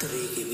Three.